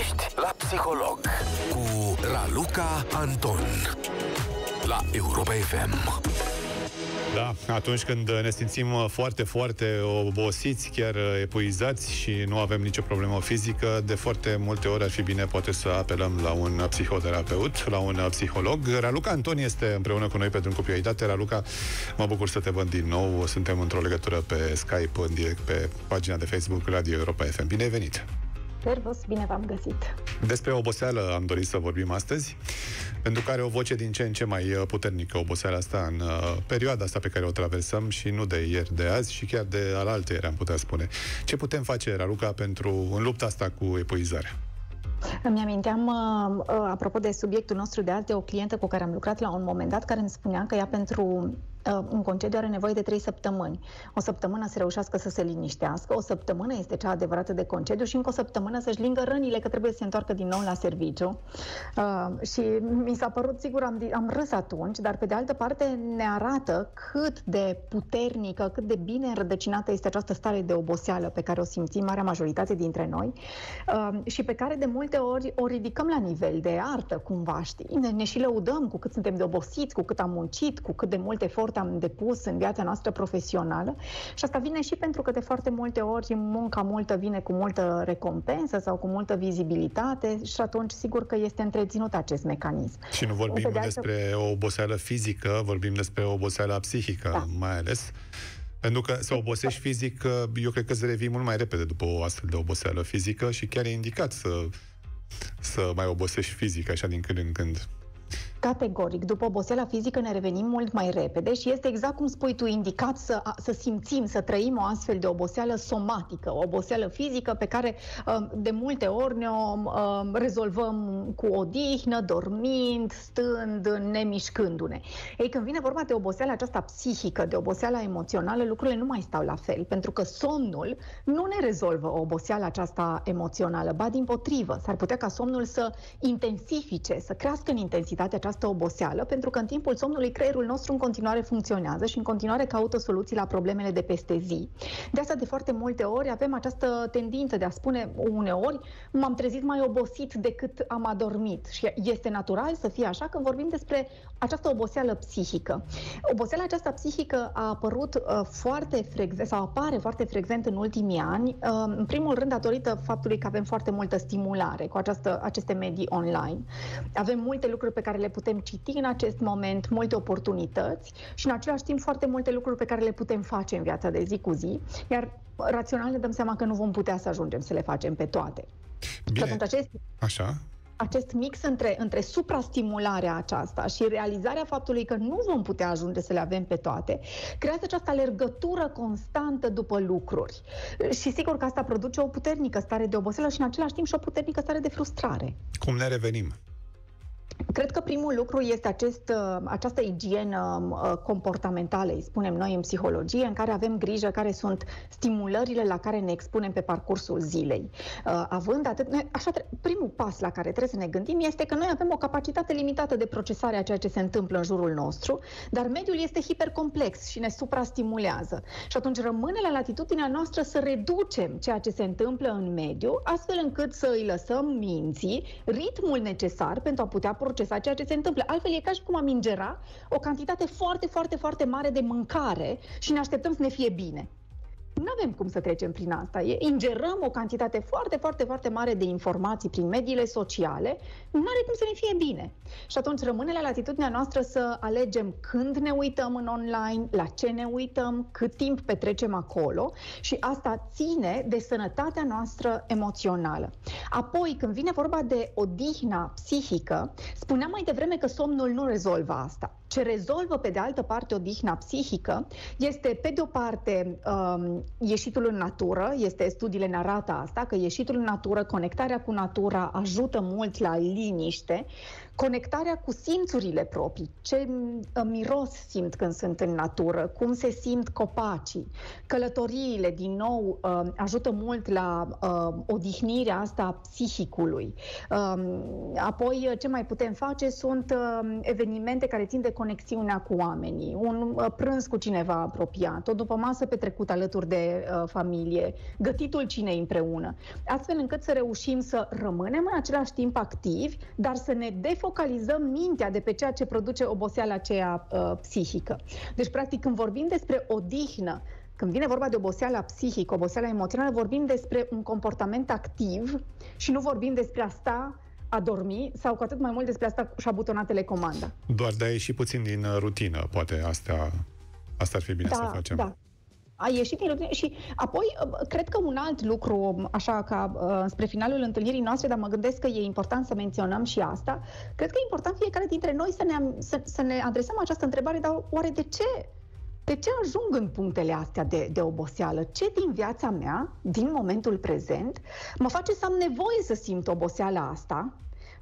Ești la psiholog cu Raluca Anton la Europa FM. Da, atunci când ne simțim foarte, foarte obosiți, chiar epuizați și nu avem nicio problemă fizică, de foarte multe ori ar fi bine poate să apelăm la un psihoterapeut, la un psiholog. Raluca Anton este împreună cu noi pe Drum cu Prioritate. Raluca, mă bucur să te văd din nou. Suntem într-o legătură pe Skype, în direct pe pagina de Facebook Radio Europa FM. Bine ai venit! Servus, bine v-am găsit! Despre oboseală am dorit să vorbim astăzi, pentru că are o voce din ce în ce mai uh, puternică oboseala asta în uh, perioada asta pe care o traversăm și nu de ieri, de azi și chiar de alaltă ieri, am putea spune. Ce putem face, Raluca, pentru în lupta asta cu epuizarea? Îmi aminteam, uh, uh, apropo de subiectul nostru de azi, de o clientă cu care am lucrat la un moment dat, care îmi spunea că ea pentru Uh, un concediu are nevoie de trei săptămâni. O săptămână să reușească să se liniștească, o săptămână este cea adevărată de concediu și încă o săptămână să-și lingă rănile că trebuie să se întoarcă din nou la serviciu. Uh, și mi s-a părut, sigur, am, am râs atunci, dar pe de altă parte ne arată cât de puternică, cât de bine înrădăcinată este această stare de oboseală pe care o simțim marea majoritate dintre noi uh, și pe care de multe ori o ridicăm la nivel de artă, cumva, știi? Ne, ne și lăudăm cu cât suntem de obosiți, cu cât am muncit, cu cât de mult efort am depus în viața noastră profesională și asta vine și pentru că de foarte multe ori munca multă vine cu multă recompensă sau cu multă vizibilitate și atunci sigur că este întreținut acest mecanism. Și nu vorbim de despre o oboseală fizică, vorbim despre o oboseală psihică da. mai ales. Pentru că să obosești fizic, eu cred că îți revii mult mai repede după o astfel de oboseală fizică și chiar e indicat să, să mai obosești fizic așa din când în când. Categoric. După oboseala fizică ne revenim mult mai repede și este exact cum spui tu, indicat să, să simțim, să trăim o astfel de oboseală somatică, o oboseală fizică pe care um, de multe ori ne o um, rezolvăm cu odihnă, dormind, stând, nemișcându-ne. Ei, când vine vorba de oboseala aceasta psihică, de oboseala emoțională, lucrurile nu mai stau la fel, pentru că somnul nu ne rezolvă oboseala aceasta emoțională, ba din potrivă, s-ar putea ca somnul să intensifice, să crească în intensitate această oboseală, pentru că în timpul somnului creierul nostru în continuare funcționează și în continuare caută soluții la problemele de peste zi. De asta de foarte multe ori avem această tendință de a spune uneori m-am trezit mai obosit decât am adormit și este natural să fie așa când vorbim despre această oboseală psihică. Oboseala aceasta psihică a apărut uh, foarte frecvent sau apare foarte frecvent în ultimii ani, uh, în primul rând datorită faptului că avem foarte multă stimulare cu această, aceste medii online. Avem multe lucruri pe care le putem citi în acest moment, multe oportunități și în același timp foarte multe lucruri pe care le putem face în viața de zi cu zi, iar rațional ne dăm seama că nu vom putea să ajungem să le facem pe toate. Bine. atunci acest, Așa acest mix între, între suprastimularea aceasta și realizarea faptului că nu vom putea ajunge să le avem pe toate, creează această alergătură constantă după lucruri. Și sigur că asta produce o puternică stare de oboseală și în același timp și o puternică stare de frustrare. Cum ne revenim? Cred că primul lucru este acest, uh, această igienă uh, comportamentală, îi spunem noi în psihologie, în care avem grijă care sunt stimulările la care ne expunem pe parcursul zilei. Uh, având atât, așa, primul pas la care trebuie să ne gândim este că noi avem o capacitate limitată de procesare a ceea ce se întâmplă în jurul nostru, dar mediul este hipercomplex și ne suprastimulează. Și atunci rămâne la latitudinea noastră să reducem ceea ce se întâmplă în mediu, astfel încât să îi lăsăm minții ritmul necesar pentru a putea procesa ceea ce se întâmplă. Altfel e ca și cum am ingera o cantitate foarte, foarte, foarte mare de mâncare și ne așteptăm să ne fie bine. Nu avem cum să trecem prin asta. E, ingerăm o cantitate foarte, foarte, foarte mare de informații prin mediile sociale, nu are cum să ne fie bine. Și atunci rămâne la latitudinea noastră să alegem când ne uităm în online, la ce ne uităm, cât timp petrecem acolo și asta ține de sănătatea noastră emoțională. Apoi, când vine vorba de odihna psihică, spuneam mai devreme că somnul nu rezolvă asta. Ce rezolvă, pe de altă parte, odihna psihică este, pe de o parte, um, ieșitul în natură, este studiile ne arată asta, că ieșitul în natură, conectarea cu natura ajută mult la liniște, conectarea cu simțurile proprii, ce uh, miros simt când sunt în natură, cum se simt copacii. Călătoriile, din nou, uh, ajută mult la uh, odihnirea asta a psihicului. Um, apoi, ce mai putem face sunt evenimente care țin de conexiunea cu oamenii. Un prânz cu cineva apropiat, o după masă petrecută alături de familie, gătitul cinei împreună, astfel încât să reușim să rămânem în același timp activi, dar să ne defocalizăm focalizăm mintea de pe ceea ce produce oboseala aceea uh, psihică. Deci, practic, când vorbim despre odihnă, când vine vorba de oboseala psihică, oboseala emoțională, vorbim despre un comportament activ și nu vorbim despre asta a dormi sau cu atât mai mult despre asta și-a butonat telecomanda. Doar de a ieși puțin din uh, rutină, poate asta, asta ar fi bine da, să facem. Da, a ieșit din rutină și apoi uh, cred că un alt lucru, așa ca uh, spre finalul întâlnirii noastre, dar mă gândesc că e important să menționăm și asta, cred că e important fiecare dintre noi să ne, să, să ne adresăm această întrebare, dar oare de ce? De ce ajung în punctele astea de, de oboseală? Ce din viața mea, din momentul prezent, mă face să am nevoie să simt oboseala asta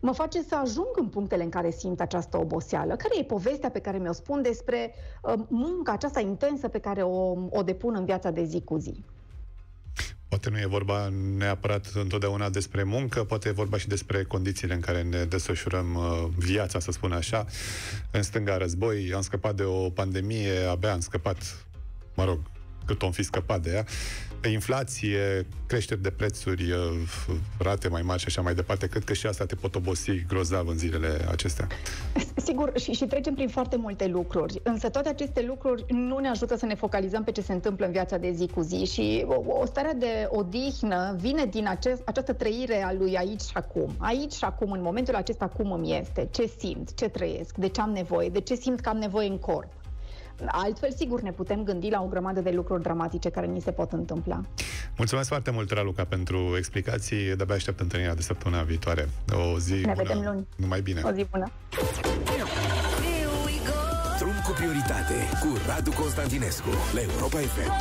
mă face să ajung în punctele în care simt această oboseală. Care e povestea pe care mi-o spun despre uh, munca aceasta intensă pe care o, o depun în viața de zi cu zi? Poate nu e vorba neapărat întotdeauna despre muncă, poate e vorba și despre condițiile în care ne desfășurăm uh, viața, să spun așa. În stânga război, am scăpat de o pandemie, abia am scăpat, mă rog, cât om fi scăpat de ea inflație, creșteri de prețuri, uh, rate mai mari și așa mai departe, cred că și asta te pot obosi grozav în zilele acestea. Sigur, și, și trecem prin foarte multe lucruri, însă toate aceste lucruri nu ne ajută să ne focalizăm pe ce se întâmplă în viața de zi cu zi și o, o stare de odihnă vine din acest, această trăire a lui aici și acum. Aici și acum, în momentul acesta, cum îmi este, ce simt, ce trăiesc, de ce am nevoie, de ce simt că am nevoie în corp. Altfel, sigur, ne putem gândi la o grămadă de lucruri dramatice care ni se pot întâmpla. Mulțumesc foarte mult, Raluca, pentru explicații. De-abia aștept întâlnirea de săptămâna viitoare. O zi ne bună. vedem luni. Numai bine. O zi bună. Drum cu prioritate cu Radu Constantinescu la Europa FM.